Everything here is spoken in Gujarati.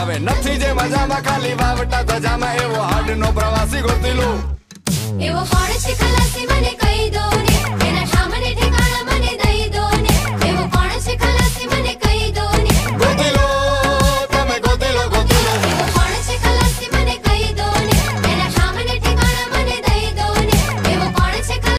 હવે નથી જે મજામાં ખાલી વાવટા ધજામાં એવો હાડ નો પ્રવાસી ગોતીલું. એવો